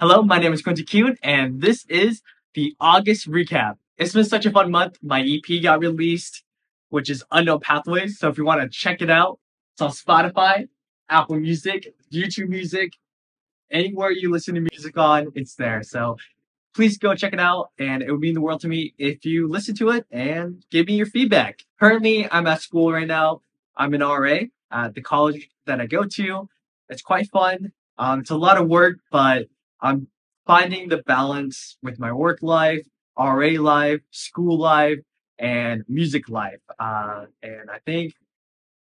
Hello, my name is Quinton Kuhn, and this is the August recap. It's been such a fun month. My EP got released, which is Unknown Pathways. So if you want to check it out, it's on Spotify, Apple Music, YouTube Music, anywhere you listen to music on, it's there. So please go check it out, and it would mean the world to me if you listen to it and give me your feedback. Currently, I'm at school right now. I'm an RA at the college that I go to. It's quite fun. Um, it's a lot of work, but I'm finding the balance with my work life, RA life, school life, and music life. Uh, and I think,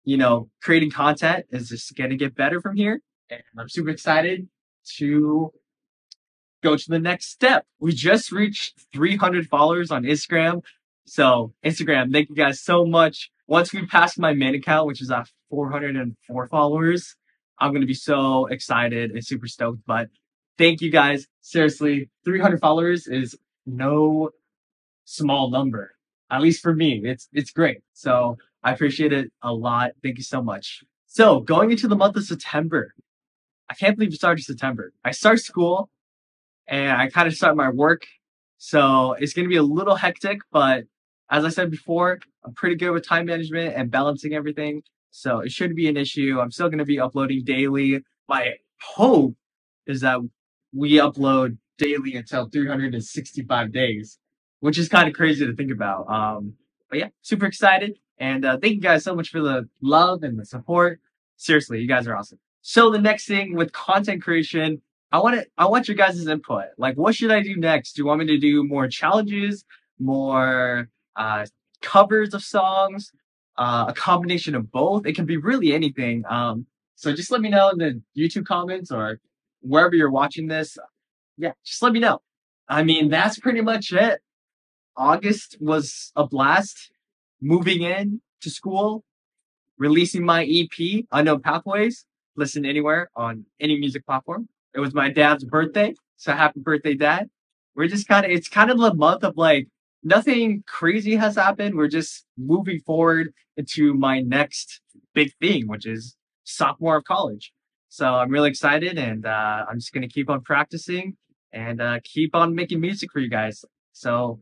you know, creating content is just going to get better from here. And I'm super excited to go to the next step. We just reached 300 followers on Instagram. So, Instagram, thank you guys so much. Once we pass my main account, which is at 404 followers, I'm going to be so excited and super stoked. But thank you guys. Seriously, 300 followers is no small number. At least for me, it's it's great. So I appreciate it a lot. Thank you so much. So going into the month of September, I can't believe it started September. I start school and I kind of start my work. So it's going to be a little hectic, but as I said before, I'm pretty good with time management and balancing everything. So it shouldn't be an issue. I'm still going to be uploading daily. My hope is that we upload daily until 365 days, which is kind of crazy to think about. Um, but yeah, super excited. And uh, thank you guys so much for the love and the support. Seriously, you guys are awesome. So the next thing with content creation, I want to, I want your guys' input. Like, what should I do next? Do you want me to do more challenges, more uh, covers of songs, uh, a combination of both? It can be really anything. Um, so just let me know in the YouTube comments or wherever you're watching this, yeah, just let me know. I mean, that's pretty much it. August was a blast. Moving in to school, releasing my EP, Unknown Pathways. Listen anywhere on any music platform. It was my dad's birthday, so happy birthday, dad. We're just kind of, it's kind of the month of like, nothing crazy has happened. We're just moving forward into my next big thing, which is sophomore of college. So I'm really excited and uh, I'm just going to keep on practicing and uh, keep on making music for you guys. So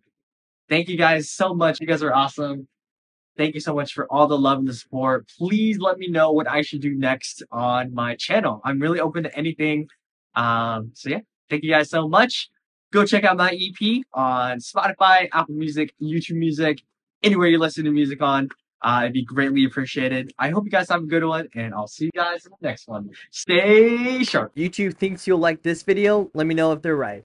thank you guys so much. You guys are awesome. Thank you so much for all the love and the support. Please let me know what I should do next on my channel. I'm really open to anything. Um, so yeah, thank you guys so much. Go check out my EP on Spotify, Apple Music, YouTube Music, anywhere you listen to music on. Uh, it'd be greatly appreciated. I hope you guys have a good one, and I'll see you guys in the next one. Stay sharp. YouTube thinks you'll like this video. Let me know if they're right.